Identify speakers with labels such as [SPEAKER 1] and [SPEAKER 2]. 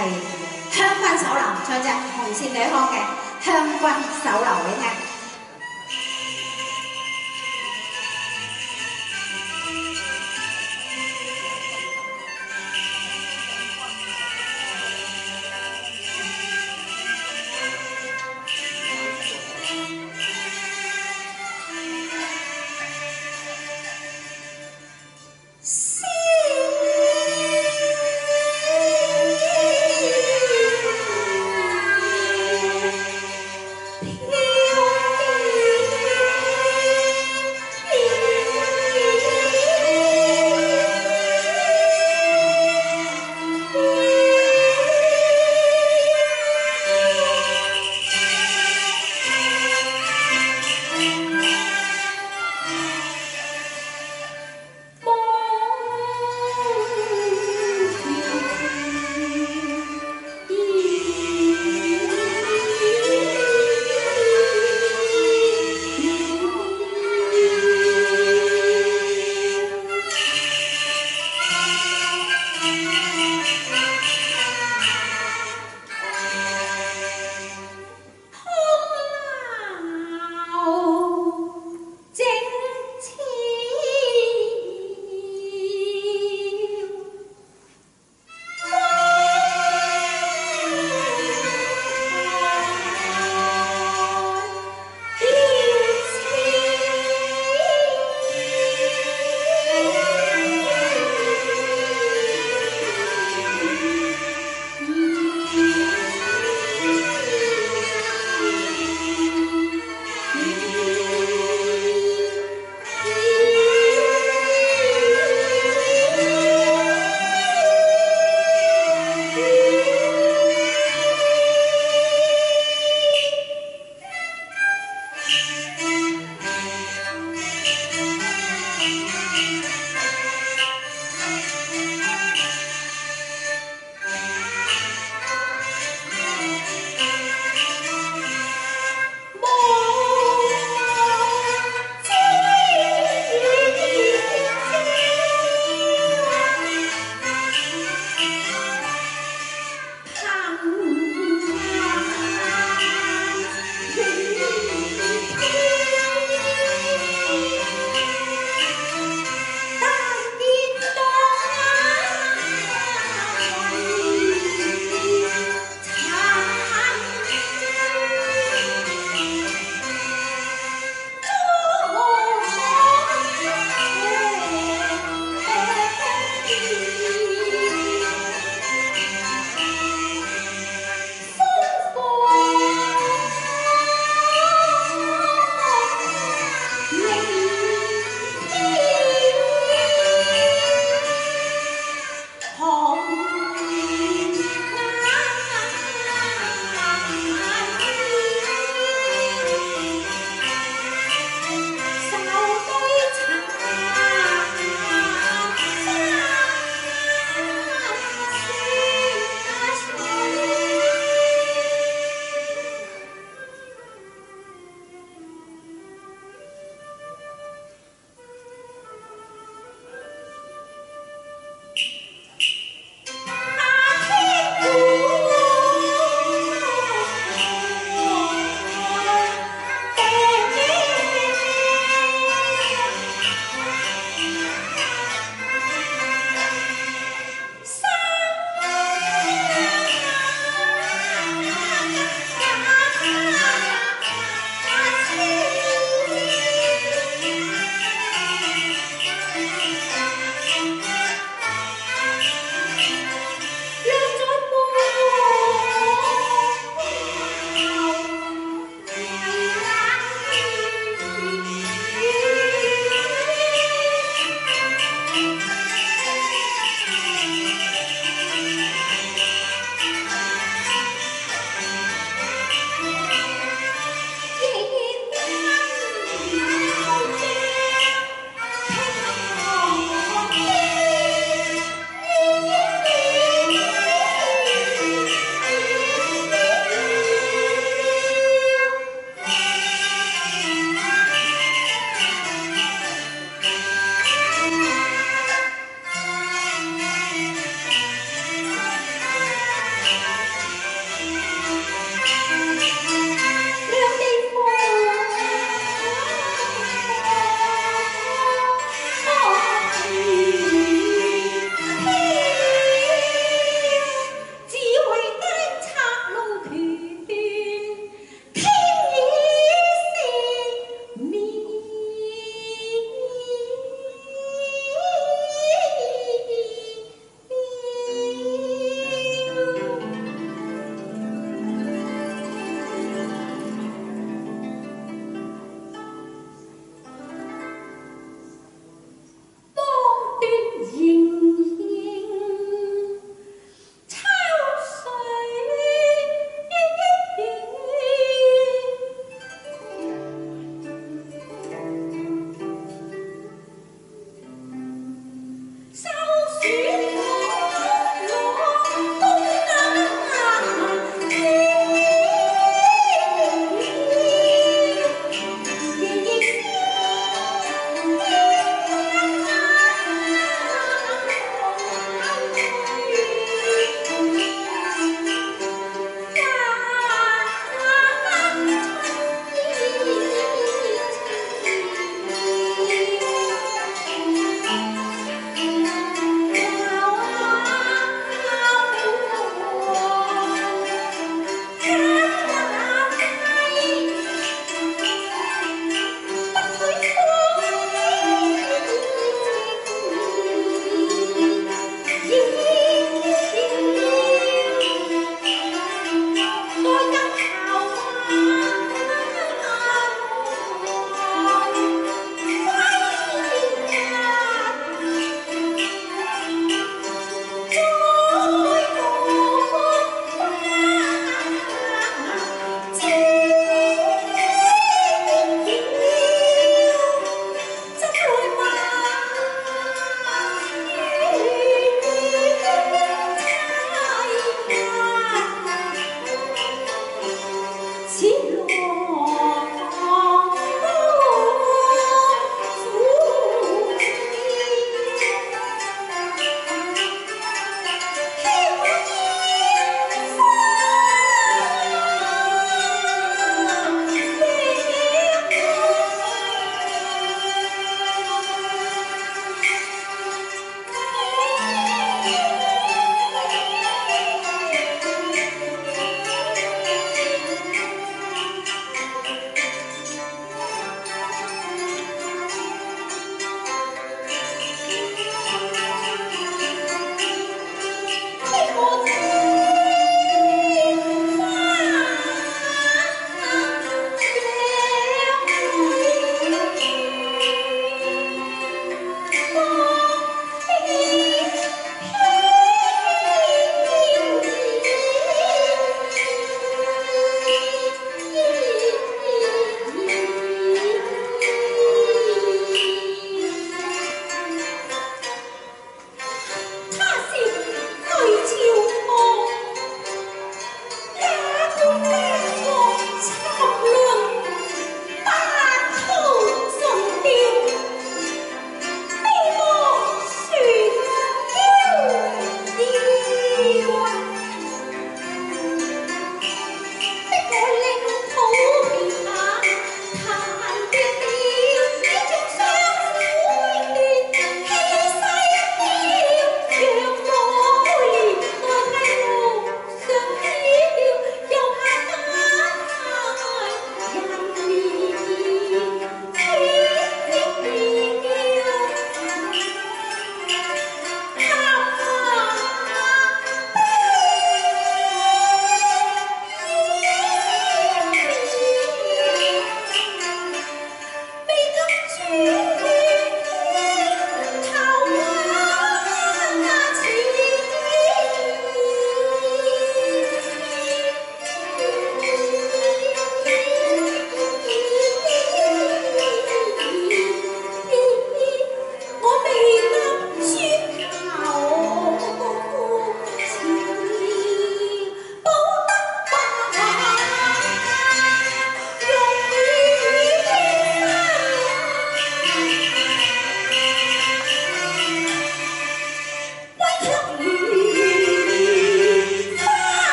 [SPEAKER 1] 系香槟手楼唱只红线女腔嘅香槟手楼你。听